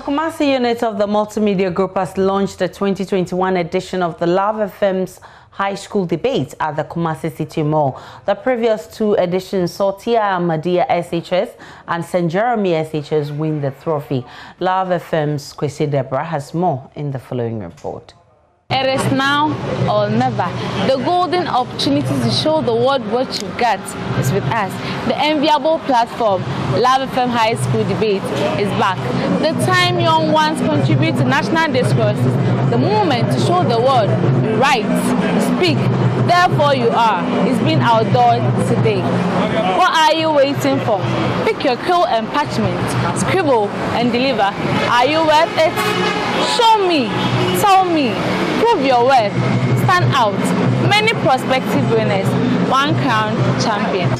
The Kumasi unit of the Multimedia Group has launched the 2021 edition of the Luv FM's High School Debate at the Kumasi City Mall. The previous two editions saw T.I. Ahmadiyya SHS and St. Jerome SHS win the trophy. Luv FM's Kwesi Debrah has more in the following report. It is now or never. The golden opportunity to show the world what you got is with us. The enviable platform, Luv FM High School Debate, is back. The time young ones contribute to national discourse, The moment to show the world, write, speak, therefore you are, is being outdoors today. What are you waiting for? Pick your quill and parchment, scribble and deliver. Are you worth it? Show me, tell me, prove your worth, stand out. Many prospective winners, one crown champion.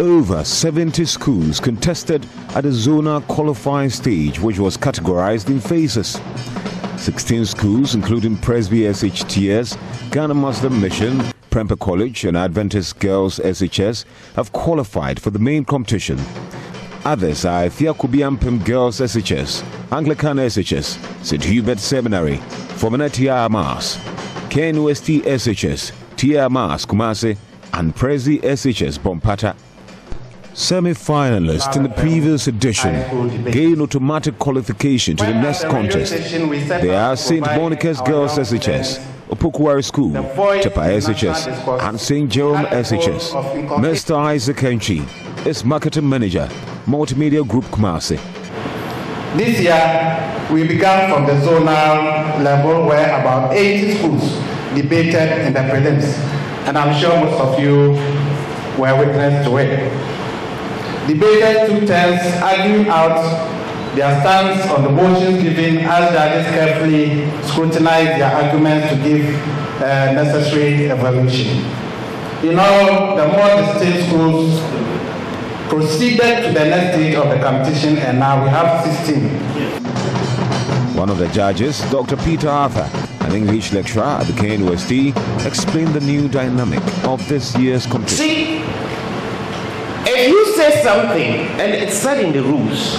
Over 70 schools contested at the zona qualifying stage, which was categorized in phases. 16 schools, including Presby SHTS, Ghana Muslim Mission, Prempeh College, and Adventist Girls SHS, have qualified for the main competition. Others are Afia Kobi Ampem Girls SHS, Anglican SHS, St. Hubert Seminary, Fomena Tia Mas, KNUST SHS, Tia Mas Kumasi, and Presby SHS Bompata. Semi-finalists in the previous edition gain automatic qualification to the next contest. They are St. Monica's Girls SHS, Opoku Ware School, Tepa SHS, and St. Jerome SHS. Mr. Isaac Enchi is marketing manager, Multimedia Group Kumasi. This year, we began from the zonal level where about 80 schools debated in the prelims, and I'm sure most of you were witness to it. Debaters took turns arguing out their stance on the motions given as judges carefully scrutinized their arguments to give uh, necessary evaluation. You know, the more distinct schools proceeded to the next stage of the competition, and now we have 16. One of the judges, Dr. Peter Arthur, an English lecturer at the KNUST, explained the new dynamic of this year's competition. See, if you say something and it's said in the rules,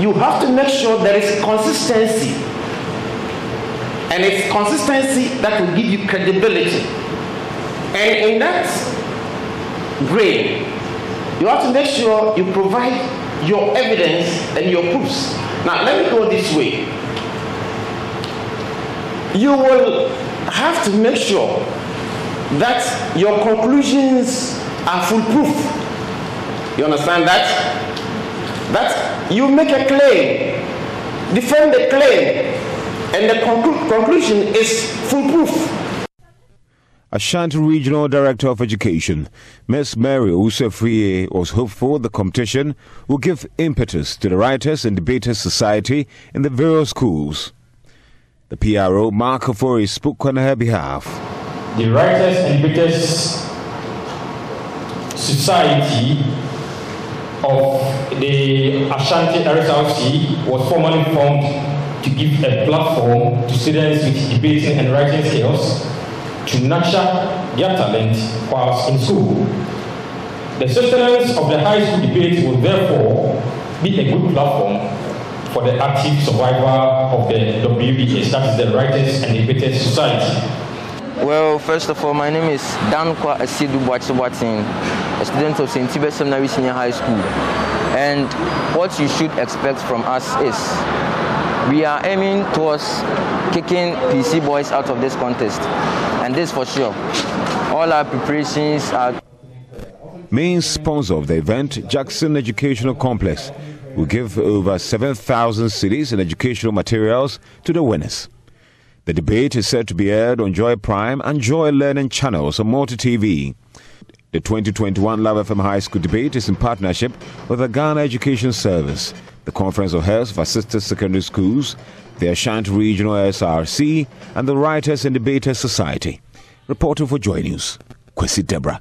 you have to make sure there is consistency. And it's consistency that will give you credibility. And in that grade, you have to make sure you provide your evidence and your proofs. Now, let me go this way. You will have to make sure that your conclusions are foolproof. You understand that? That you make a claim, defend the claim, and the conclu- conclusion is foolproof. Ashanti Regional Director of Education, Ms. Mary Usefrie, was hopeful the competition will give impetus to the Writers and Debaters Society in the various schools. The PRO, Mark Ofori, spoke on her behalf. The Writers and Debaters Society of the Ashanti RSRC was formally formed to give a platform to students with debating and writing skills to nurture their talent whilst in school. The sustenance of the high school debate will therefore be a good platform for the active survival of the WDS, that is the Writers and Debaters Society. Well, first of all, my name is Dankwa Asiedu Boateng, a student of St. Hubert Seminary Senior High School. And what you should expect from us is we are aiming towards kicking PC boys out of this contest. And this for sure. All our preparations are. Main sponsor of the event, Jackson Educational Complex, will give over 7,000 cedis and educational materials to the winners. The debate is set to be aired on Joy Prime and Joy Learning channels on Multi TV. The 2021 Luv FM High School debate is in partnership with the Ghana Education Service, the Conference of Heads of Assisted Secondary Schools, the Ashanti Regional SRC, and the Writers and Debaters Society. Reporting for Joy News, Kwesi Debrah.